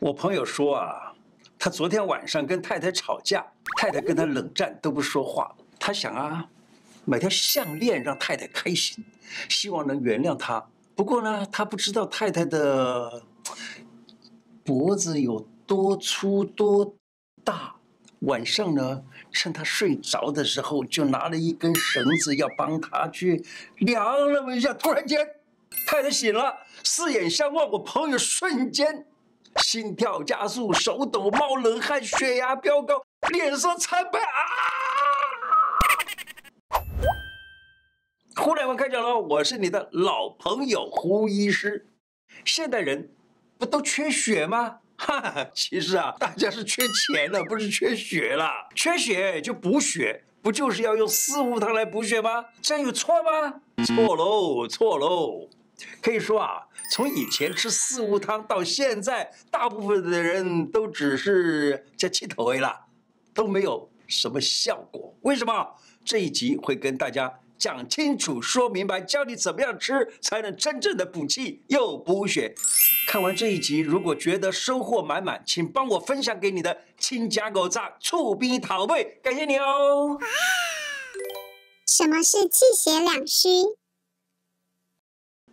我朋友说啊，他昨天晚上跟太太吵架，太太跟他冷战都不说话。他想啊，买条项链让太太开心，希望能原谅他。不过呢，他不知道太太的脖子有多粗多大。晚上呢，趁他睡着的时候，就拿了一根绳子要帮他去量那么一下。突然间，太太醒了，四眼相望，我朋友瞬间。心跳加速，手抖，冒冷汗，血压飙高，脸色惨白啊！互联网开讲了，我是你的老朋友胡医师。现代人不都缺血吗？哈哈，其实啊，大家是缺钱的，不是缺血了。缺血就补血，不就是要用四物汤来补血吗？这样有错吗？错喽，错喽。可以说啊，从以前吃四物汤到现在，大部分的人都只是加气头了，都没有什么效果。为什么？这一集会跟大家讲清楚、说明白，教你怎么样吃才能真正的补气又补血。看完这一集，如果觉得收获满满，请帮我分享给你的亲家狗杂、醋冰桃味，感谢你哦。哇什么是气血两虚？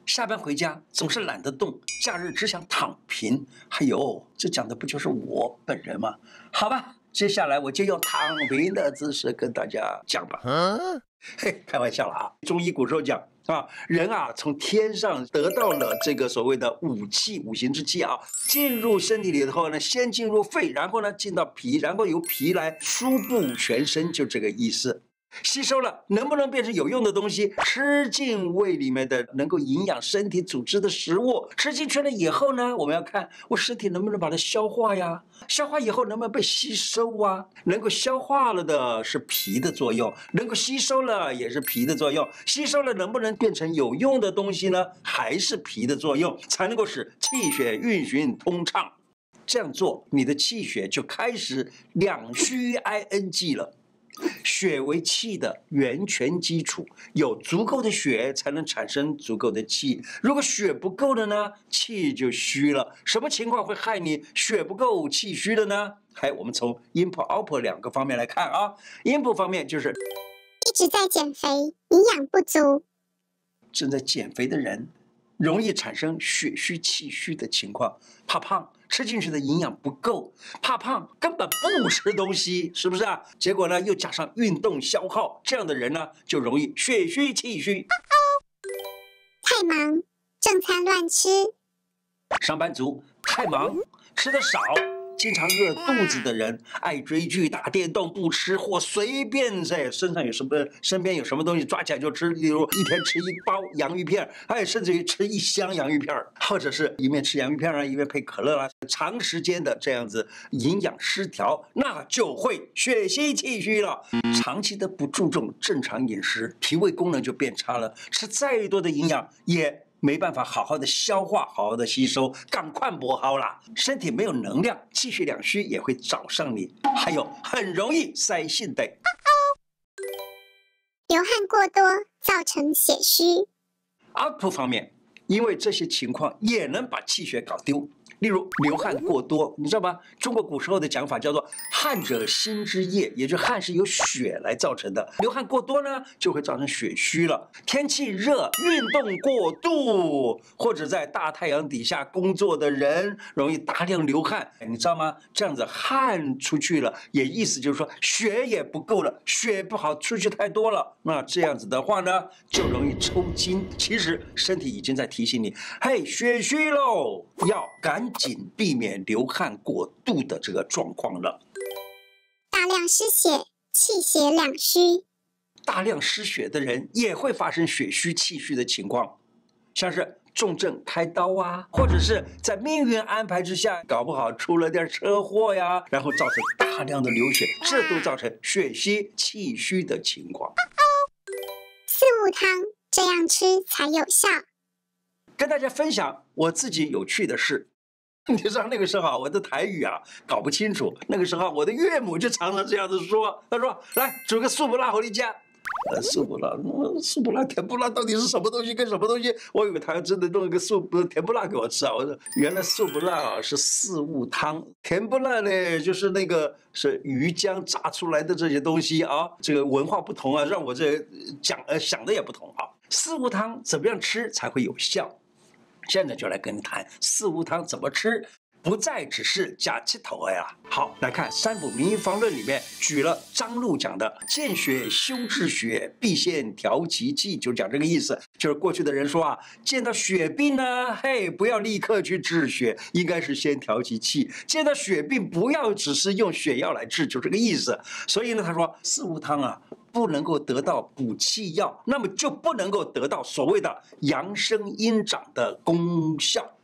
下班回家总是懒得动，假日只想躺平。哎呦，这讲的不就是我本人吗？好吧，接下来我就用躺平的姿势跟大家讲吧。嗯，嘿，开玩笑了啊。中医古时候讲啊，人啊从天上得到了这个所谓的五气，五行之气啊，进入身体里头呢，先进入肺，然后呢进到脾，然后由脾来输布全身，就这个意思。吸收了能不能变成有用的东西？吃进胃里面的能够营养身体组织的食物，吃进去了以后呢，我们要看我身体能不能把它消化呀？消化以后能不能被吸收啊？能够消化了的是脾的作用，能够吸收了也是脾的作用。吸收了能不能变成有用的东西呢？还是脾的作用，才能够使气血运行通畅。这样做，你的气血就开始两虚 i n g 了。血为气的源泉基础，有足够的血才能产生足够的气。如果血不够了呢，气就虚了。什么情况会害你血不够、气虚的呢？还我们从阴部、凹部两个方面来看啊。阴部方面就是一直在减肥，营养不足。正在减肥的人，容易产生血虚、气虚的情况，怕胖。吃进去的营养不够，怕胖，根本不吃东西，是不是啊？结果呢，又加上运动消耗，这样的人呢，就容易血虚气虚。太忙，正餐乱吃。上班族太忙，吃的少。经常饿肚子的人，爱追剧、打电动、不吃或随便在身上有什么、身边有什么东西抓起来就吃，例如一天吃一包洋芋片，哎，甚至于吃一箱洋芋片，或者是一面吃洋芋片啊，一面配可乐啊，长时间的这样子营养失调，那就会血虚气虚了。长期的不注重正常饮食，脾胃功能就变差了，吃再多的营养也。没办法好好的消化，好好的吸收，赶快不好啦。身体没有能量，气血两虚也会找上你，还有很容易塞性的。流汗过多造成血虚。阿普方面，因为这些情况也能把气血搞丢。例如流汗过多，你知道吗？中国古时候的讲法叫做“汗者心之液”，也就是汗是由血来造成的。流汗过多呢，就会造成血虚了。天气热，运动过度，或者在大太阳底下工作的人，容易大量流汗，你知道吗？这样子汗出去了，也意思就是说血也不够了，血不好出去太多了，那这样子的话呢，就容易抽筋。其实身体已经在提醒你，嘿，血虚喽，要赶。紧避免流汗过度的这个状况了。大量失血，气血两虚。大量失血的人也会发生血虚气虚的情况，像是重症开刀啊，或者是在命运安排之下，搞不好出了点车祸呀，然后造成大量的流血，这都造成血虚气虚的情况。四物汤这样吃才有效。跟大家分享我自己有趣的事。你知道那个时候我的台语啊搞不清楚。那个时候我的岳母就常常这样子说：“他说来煮个素不辣火力家，呃，素不辣，素不辣，甜不辣到底是什么东西？跟什么东西？我以为他真的弄一个素不甜不辣给我吃啊！我说原来素不辣啊是四物汤，甜不辣呢就是那个是鱼浆炸出来的这些东西啊。这个文化不同啊，让我这讲呃想的也不同啊。四物汤怎么样吃才会有效？现在就来跟你谈四物汤怎么吃。不再只是假气头呀！好，来看《三补名医方论》里面举了张禄讲的“见血修治血，必先调其气”，就讲这个意思。就是过去的人说啊，见到血病呢，嘿，不要立刻去治血，应该是先调其气。见到血病，不要只是用血药来治，就这个意思。所以呢，他说四物汤啊，不能够得到补气药，那么就不能够得到所谓的阳生阴长的功效。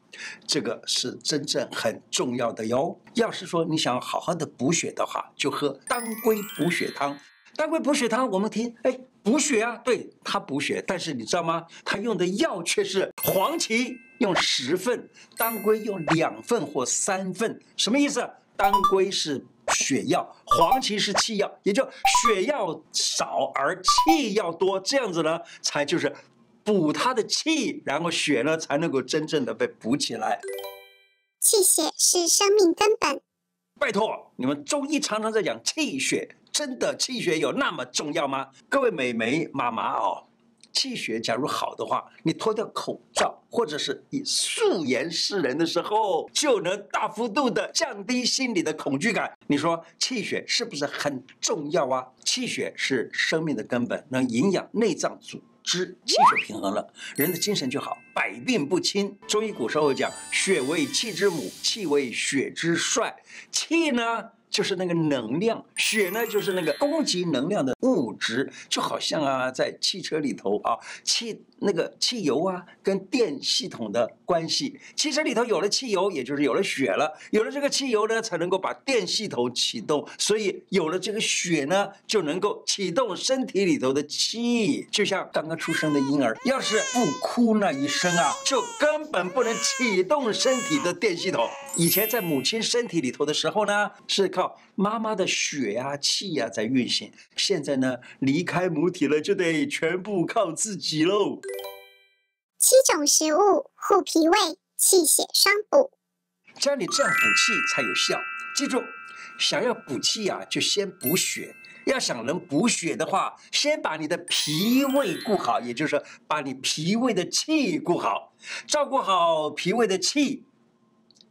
这个是真正很重要的哟。要是说你想好好的补血的话，就喝当归补血汤。当归补血汤，我们听，哎，补血啊，对，它补血。但是你知道吗？它用的药却是黄芪用十份，当归用两份或三份。什么意思？当归是血药，黄芪是气药，也就血药少而气药多，这样子呢，才就是。补他的气，然后血呢才能够真正的被补起来。气血是生命根本。拜托，你们中医常常在讲气血，真的气血有那么重要吗？各位美眉妈妈哦，气血假如好的话，你脱掉口罩，或者是以素颜示人的时候，就能大幅度的降低心理的恐惧感。你说气血是不是很重要啊？气血是生命的根本，能营养内脏组。之气血平衡了，人的精神就好，百病不侵。中医古时候讲，血为气之母，气为血之帅。气呢，就是那个能量；血呢，就是那个供给能量的物质。就好像啊，在汽车里头啊，气。那个汽油啊，跟电系统的关系，汽车里头有了汽油，也就是有了血了。有了这个汽油呢，才能够把电系统启动。所以有了这个血呢，就能够启动身体里头的气。就像刚刚出生的婴儿，要是不哭那一声啊，就根本不能启动身体的电系统。以前在母亲身体里头的时候呢，是靠妈妈的血呀、气呀在运行。现在呢，离开母体了，就得全部靠自己喽。七种食物护脾胃，气血双补。教你这样补气才有效。记住，想要补气啊，就先补血。要想能补血的话，先把你的脾胃顾好，也就是说，把你脾胃的气顾好，照顾好脾胃的气。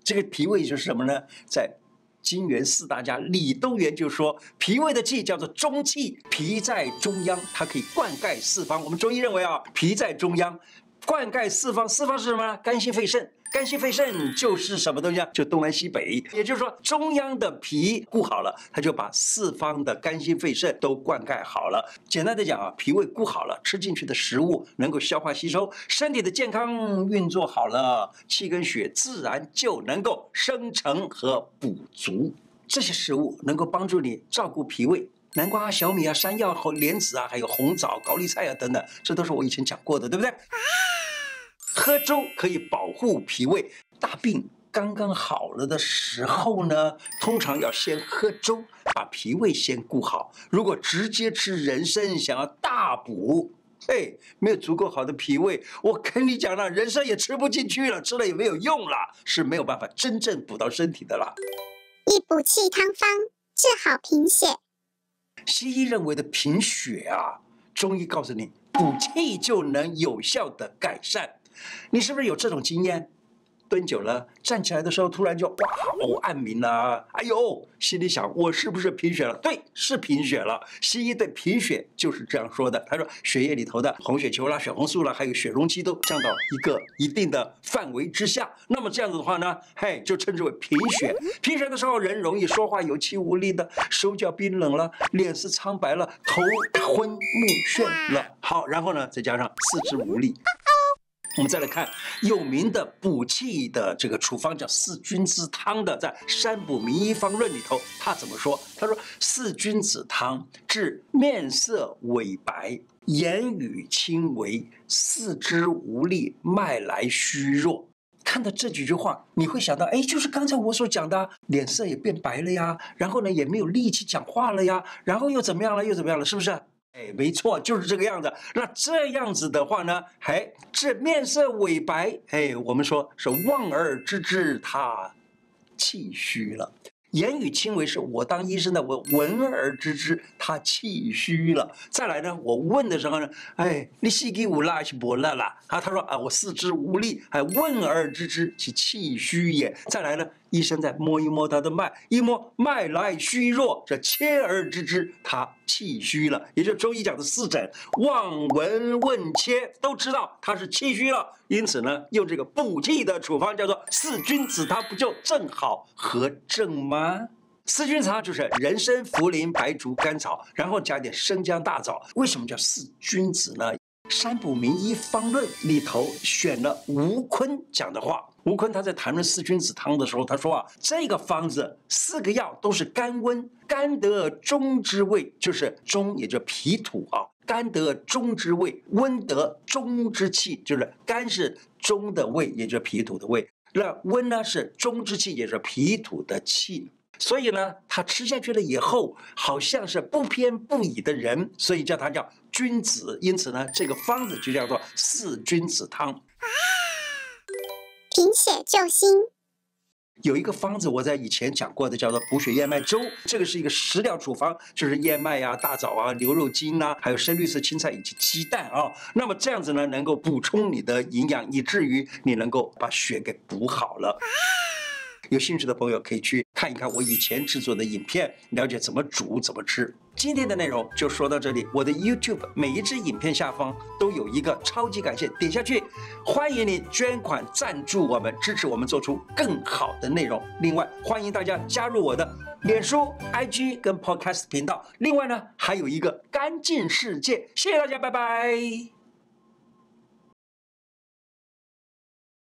这个脾胃就是什么呢？在金元四大家李东垣就说，脾胃的气叫做中气，脾在中央，它可以灌溉四方。我们中医认为啊，脾在中央。灌溉四方，四方是什么？肝心肺肾，肝心肺肾就是什么东西啊？就东南西北。也就是说，中央的脾顾好了，他就把四方的肝心肺肾都灌溉好了。简单的讲啊，脾胃顾好了，吃进去的食物能够消化吸收，身体的健康运作好了，气跟血自然就能够生成和补足。这些食物能够帮助你照顾脾胃。南瓜、小米啊、山药和莲子啊，还有红枣、高丽菜啊等等，这都是我以前讲过的，对不对？喝粥可以保护脾胃。大病刚刚好了的时候呢，通常要先喝粥，把脾胃先顾好。如果直接吃人参，想要大补，嘿，没有足够好的脾胃，我跟你讲了，人参也吃不进去了，吃了也没有用了，是没有办法真正补到身体的了。一补气汤方，治好贫血。西医认为的贫血啊，中医告诉你补气就能有效的改善，你是不是有这种经验？蹲久了，站起来的时候突然就哇哦暗鸣了，哎呦，心里想我是不是贫血了？对，是贫血了。西医对贫血就是这样说的，他说血液里头的红血球啦、血红素啦，还有血容积都降到一个一定的范围之下，那么这样子的话呢，嘿，就称之为贫血。贫血的时候，人容易说话有气无力的，手脚冰冷了，脸色苍白了，头昏目眩了。好，然后呢，再加上四肢无力。我们再来看有名的补气的这个处方，叫四君子汤的，在《山补名医方论》里头，他怎么说？他说四君子汤治面色萎白、言语轻微、四肢无力、脉来虚弱。看到这几句话，你会想到，哎，就是刚才我所讲的，脸色也变白了呀，然后呢，也没有力气讲话了呀，然后又怎么样了？又怎么样了？是不是？哎，没错，就是这个样子。那这样子的话呢，哎，这面色萎白，哎，我们说是望而知之，他气虚了。言语轻微是我当医生的，我闻而知之，他气虚了。再来呢，我问的时候呢，哎，你膝盖无拉是不拉拉？啊，他说啊，我四肢无力，还问而知之，其气虚也。再来呢？医生再摸一摸他的脉，一摸脉来虚弱，这切而知之，他气虚了。也就中医讲的四诊，望、闻、问、切，都知道他是气虚了。因此呢，用这个补气的处方叫做四君子汤，不就正好合正吗？四君子汤就是人参、茯苓、白术、甘草，然后加点生姜、大枣。为什么叫四君子呢？《三补名医方论》里头选了吴坤讲的话。吴坤他在谈论四君子汤的时候，他说啊，这个方子四个药都是甘温，甘得中之味，就是中，也就脾土啊，甘得中之味，温得中之气，就是甘是中的味，也就是脾土的味，那温呢是中之气，也是脾土的气。所以呢，他吃下去了以后，好像是不偏不倚的人，所以叫他叫君子。因此呢，这个方子就叫做四君子汤。啊贫血救星，有一个方子我在以前讲过的，叫做补血燕麦粥。这个是一个食疗处方，就是燕麦呀、大枣啊、牛肉精呐，还有深绿色青菜以及鸡蛋啊。那么这样子呢，能够补充你的营养，以至于你能够把血给补好了。有兴趣的朋友可以去看一看我以前制作的影片，了解怎么煮、怎么吃。今天的内容就说到这里。我的 YouTube 每一支影片下方都有一个超级感谢，点下去，欢迎你捐款赞助我们，支持我们做出更好的内容。另外，欢迎大家加入我的脸书、IG 跟 Podcast 频道。另外呢，还有一个干净世界。谢谢大家，拜拜。